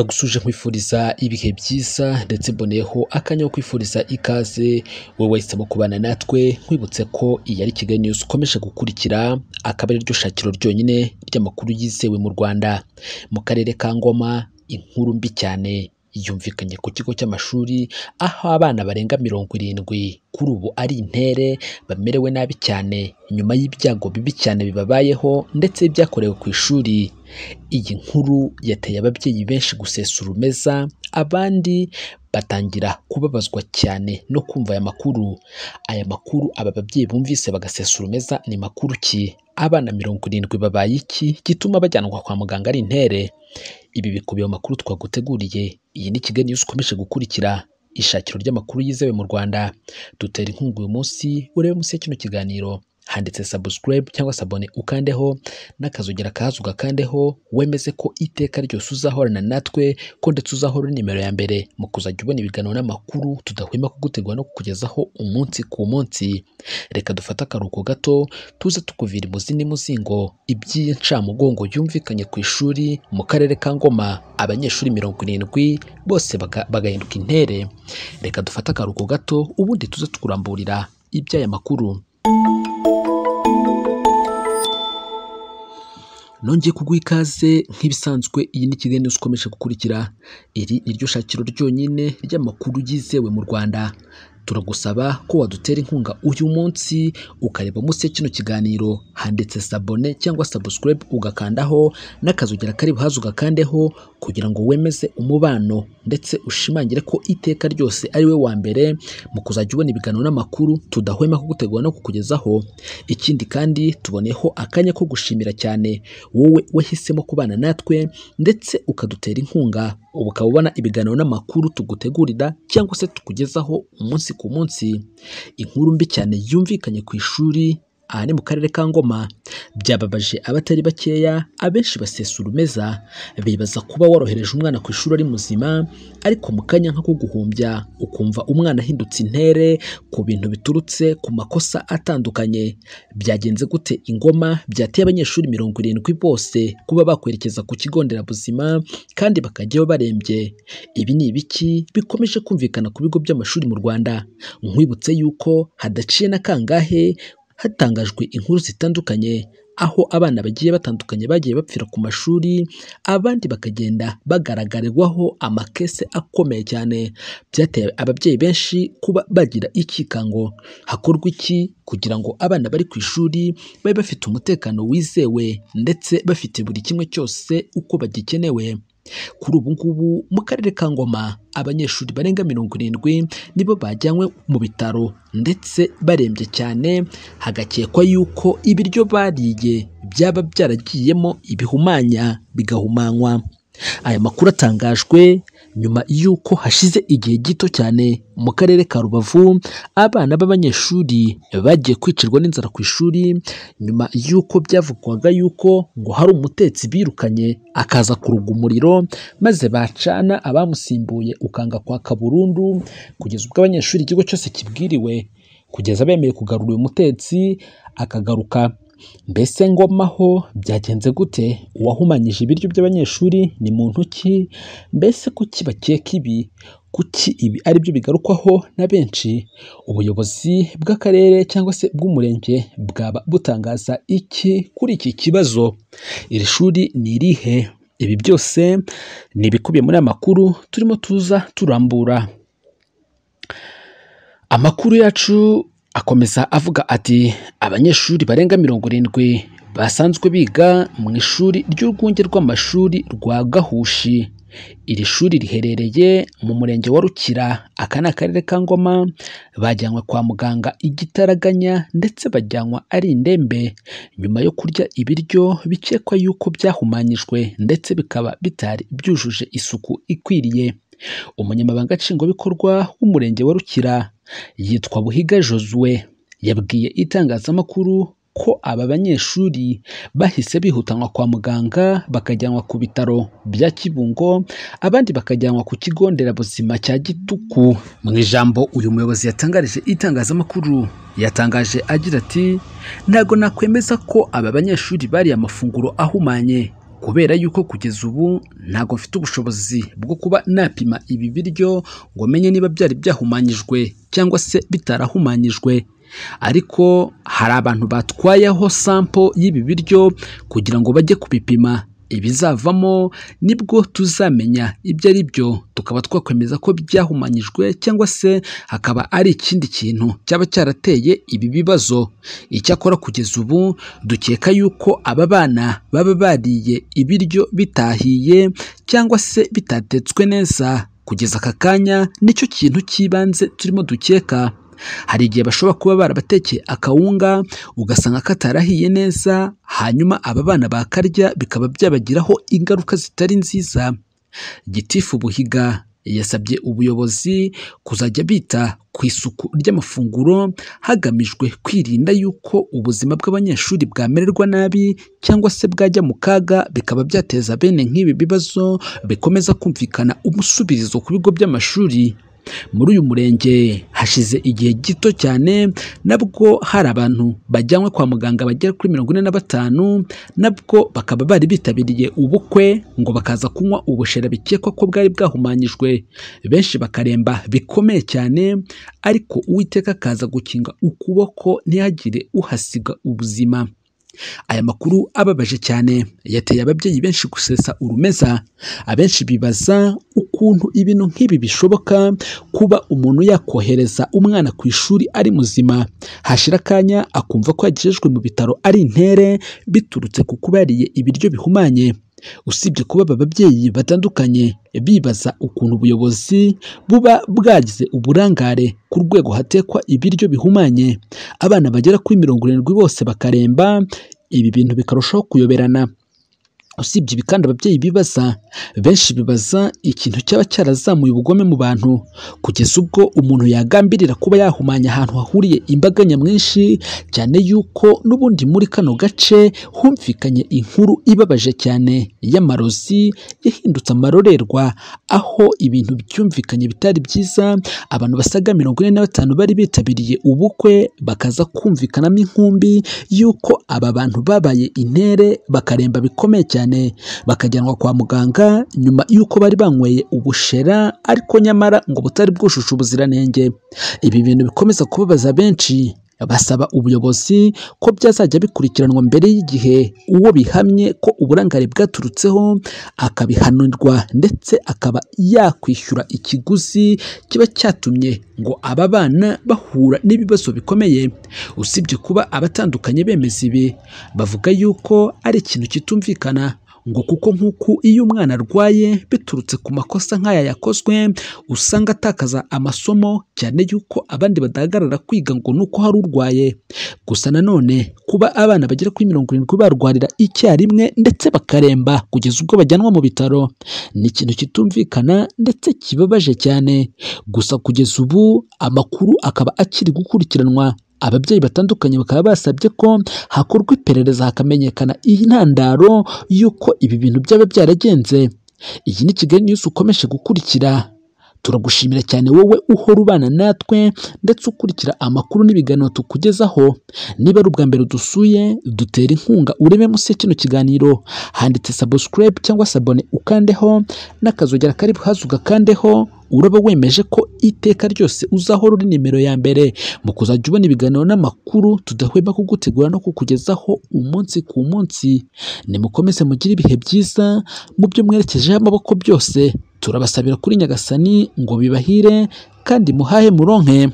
ndagusuje nkwifuriza ibihe byiza ndetse mboneyeho akanya ko kwifuriza ikaze. Wowe wahisemo kubana natwe nkwibutse ko iyi ari Kigali News. Ukomeje gukurikira akaba ari ryo shakiro ryonyine ry'amakuru yizewe mu Rwanda. Mu karere ka Ngoma inkuru mbi cyane. Yumvikanye ku kigo cy'amashuri aho abana barenga mirongo irindwi. Kuri ubu ari intere bamerewe nabi cyane. Nyuma y'ibyago bibi cyane bibabayeho ndetse byakorewe ku ishuri. Iyi nkuru yateye ababyeyi benshi gusesa urumeza abandi batangira kubabazwa cyane no kumva aya makuru. Aya makuru aba babyeyi bumvise bagasesa urumeza ni makuru ki? Abana mirongo irindwi babaye iki? Gituma bajyanwa kwa muganga ari intere. Ibi bikubiye mu makuru twaguteguriye. Iyi ni Kigali News ukomeje gukurikira. Ishakiro ry'amakuru yizewe mu Rwanda. Dutera inkunga uyu munsi urebe munsi ya kino kiganiro. Handitse subscribe cyangwa se abone ukandeho n'akazogera kahaza ugakandeho wemeze ko iteka ryose uzahorana natwe ko ndetse uzahora nimero ya mbere mu kuzajya ubona ibiganiro n'amakuru tudahwema kugutegura no kukugezaho umunsi ku munsi. Reka dufate akaruhuko gato tuze tukuvira imuzi n'umuzingo iby'iyi ncamugongo yumvikanye ku ishuri mu karere ka Ngoma. Abanyeshuri mirongo irindwi bose baga- bagahinduka intere. Reka dufate akaruhuko gato ubundi tuze tukuramburira iby'aya makuru. Nongeye kuguha ikaze nk'ibisanzwe iyi ni Kigali ukomeje gukurikira. Iri ni ryo shakiro ryonyine ry'amakuru yizewe mu Rwanda. Turagusaba ko wadutera inkunga uyu munsi ukareba munsi ya kino kiganiro. Handitse sabone cyangwa subscribe ugakandaho n'akazogera kari buhaze ugakandeho kugira ngo wemeze umubano. Ndetse ushimangire ko iteka ryose ari we wa mbere mu kuzajya ubona ibiganiro n'amakuru tudahwema kugutegura no kukugezaho. Ikindi kandi tuboneyeho akanya ko gushimira cyane wowe wahisemo kubana natwe ndetse ukadutera inkunga. Ubu ukaba ubona ibiganiro n'amakuru tugutegurira cyangwa se tukugezaho umunsi ku munsi. Inkuru mbi cyane yumvikanye ku ishuri aha ni mu karere ka Ngoma. Byababaje abatari bakeya abenshi basesa urumeza bibaza kuba warohereje umwana ku ishuri ari muzima ariko mu kanya nko guhumbya ukumva umwana ahindutse intere ku bintu biturutse ku makosa atandukanye. Byagenze gute ingoma byateye abanyeshuri mirongo irindwi bose kuba bakwerekeza ku kigo nderabuzima kandi bakajyayo barembye? Ibi ni ibiki bikomeje kumvikana ku bigo by'amashuri mu Rwanda? Nkwibutse yuko hadaciye na kangahe hatangajwe inkuru zitandukanye aho abana bagiye batandukanye bagiye bapfira ku mashuri abandi bakagenda bagaragarirwaho amakese akomeye cyane. Byateye ababyeyi benshi kuba bagira ikikango. Hakorwa iki kugira ngo abana bari ku ishuri babe bafite umutekano wizewe ndetse bafite buri kimwe cyose uko bagikenewe? Kuri ubu ngubu mu karere ka Ngoma abanyeshuri barenga mirongo irindwi nibo bajyanywe mu bitaro ndetse barembye cyane hagakekwa yuko ibiryo bariye byaba byaragiyemo ibihumanya bigahumanywa. Aya makuru atangajwe nyuma y'uko hashize igihe gito cyane mu karere ka Rubavu abana b'abanyeshuri bagiye kwicirwa n'inzara ku ishuri nyuma y'uko byavugwaga yuko ngo hari umutetsi birukanye akaza kuruga umuriro maze bacana abamusimbuye ukanga kwaka burundu kugeza ubwo abanyeshuri ikigo cyose kibwiriwe kugeza bemeye kugarura uyu mutetsi akagaruka. Mbese ngoma ho byagenze gute? Uwahumanyije ibiryo by'abanyeshuri ni muntu ki? Mbese kuki bakeka ibi? Kuki ibi ari byo bigarukwaho na benshi? Ubuyobozi bw'akarere cyangwa se bw'umurenge bwaba butangaza iki kuri iki kibazo? Iri shuri ni irihe? Ibi byose ni ibikubiye muri aya makuru turimo tuza turambura. Amakuru yacu akomeza avuga ati abanyeshuri barenga mirongo irindwi basanzwe biga mu ishuri ry'urwunge rw'amashuri rwa Gahushi. Iri shuri riherereye mu murenge wa Rukira aka ni akarere ka Ngoma bajyanwe kwa muganga igitaraganya ndetse bajyanwa ari indembe. Nyuma yo kurya ibiryo bikekwa yuko byahumanyijwe ndetse bikaba bitari byujuje isuku ikwiriye. Umunyamabanga nshingwabikorwa w'umurenge wa Rukira yitwa Buhiga Josue. Yabwiye itangazamakuru ko aba banyeshuri bahise bihutanwa kwa muganga bakajyanwa ku bitaro bya Kibungo abandi bakajyanwa ku kigo nderabuzima cya Gituku. Mu ijambo uyu muyobozi yatangarije itangazamakuru yatangaje agira ati ntabwo nakwemeza ko aba banyeshuri bariye amafunguro ahumanye. Kubera yuko kugeza ubu ntabwo mfite ubushobozi bwo kuba napima ibi biryo ngo menye niba byari byahumanyijwe cyangwa se bitarahumanyijwe. Ariko hari abantu batwayeho sampo y'ibi biryo kugira ngo bajye kubipima. Ibizavamo ni bwo tuzamenya ibyo ari byo. Tukaba twakwemeza ko byahumanyijwe cyangwa se hakaba ari ikindi kintu cyaba cyarateye ibi bibazo. Icyakora kugeza ubu dukeka yuko aba bana baba bariye ibiryo bitahiye cyangwa se bitatetswe neza. Kugeza aka kanya ni cyo kintu cy'ibanze turimo dukeka. Hari igihe bashobora kuba barabatekeye akawunga ugasanga katarahiye neza hanyuma aba bana bakarya bikaba byabagiraho ingaruka zitari nziza. Gitifu buhiga yasabye ubuyobozi kuzajya bita ku isuku ry'amafunguro hagamijwe kwirinda yuko ubuzima bw'abanyeshuri bwamererwa nabi cyangwa se bwajya mu kaga bikaba byateza bene nk'ibi bibazo bikomeza kumvikana umusubirizo ku bigo by'amashuri. Muri uyu murenge hashize igihe gito cyane nabwo hari abantu bajyanywe kwa muganga bagera kuri mirongo ine na batanu nabwo bakaba bari bitabiriye ubukwe ngo bakaza kunywa ubushera bikekwa ko bwari bwahumanyijwe. Benshi bakaremba bikomeye cyane ariko uwiteka akaza gukinga ukuboko ntihagire uhasiga ubuzima. Aya makuru ababaje cyane yateye ababyeyi benshi gusesa urumeza. Abenshi bibaza ukuntu ibintu nk'ibi bishoboka kuba umuntu yakohereza umwana ku ishuri ari muzima. Hashira akanya akumva ko yagejejwe mu bitaro ari intere biturutse ku kuba yariye ibiryo bihumanye. Usibye kuba aba babyeyi batandukanye. Bibaza ukuntu ubuyobozi buba bwagize uburangare ku rwego hatekwa ibiryo bihumanye. Abana bagera kuri mirongo irindwi bose bakaremba ibi bintu bikarushaho kuyoberana. Usibye ibi kandi ababyeyi bibaza benshi bibaza ikintu cyaba cyarazamuye ubugome mu bantu kugeza ubwo umuntu yagambirira kuba yahumanya ahantu hahuriye imbaga nyamwinshi cyane yuko n'ubundi muri kano gace humvikanye inkuru ibabaje cyane y'amarozi yahindutse amarorerwa aho ibintu byumvikanye bitari byiza abantu basaga mirongo ine na batanu bari bitabiriye ubukwe bakaza kumvikanamo inkumbi y'uko aba bantu babaye intere bakaremba bikomeye cyane. Bakajyanwa kwa muganga nyuma y'uko bari banyweye ubushera ariko nyamara ngo butari bwujuje ubuziranenge. Ibi bintu bikomeza kubabaza benshi. Basaba ubuyobozi ko byazajya bikurikiranwa mbere y'igihe. Uwo bihamye ko uburangare bwaturutseho akabihanirwa ndetse akaba yakwishyura ikiguzi kiba cyatumye ngo aba bana bahura n'ibibazo bikomeye. Usibye kuba abatandukanye bemeza ibi. Bavuga yuko ari ikintu kitumvikana. Ngo kuko nk'uko iyo umwana arwaye biturutse ku makosa nk'aya yakozwe usanga atakaza amasomo cyane yuko abandi badahagarara kwiga ngo ni uko hari urwaye. Gusa nanone kuba abana bagera kuri mirongo irindwi barwarira icyarimwe ndetse bakaremba kugeza ubwo bajyanwa mu bitaro ni ikintu kitumvikana ndetse kibabaje cyane. Gusa kugeza ubu amakuru akaba akiri gukurikiranwa. Ababyeyi batandukanye bakaba basabye ko hakorwa iperereza hakamenyekana iyi ntandaro y'uko ibi bintu byaba byaragenze. Iyi ni kigali news ukomeje gukurikira. Turagushimira cyane wowe uhora ubana natwe ndetse ukurikira amakuru n'ibiganiro tukugezaho. Niba ari ubwa mbere dusuye dutera inkunga urebe munsi ya kino kiganiro. Handitse subscribe cyangwa se abone ukandeho n'akazogera kari buhaze ugakandeho uraba wemeje ko iteka ryose uzahora uri nimero ya mbere? Mu kuzajya ubona ibiganiro n'amakuru tudahwema kugutegura no kukugezaho umunsi ku munsi. Nimukomeze mugire ibihe byiza mu byo mwerekejeho amaboko byose. Turabasabira kuri nyagasani ngo bibahire kandi muhahe muronke.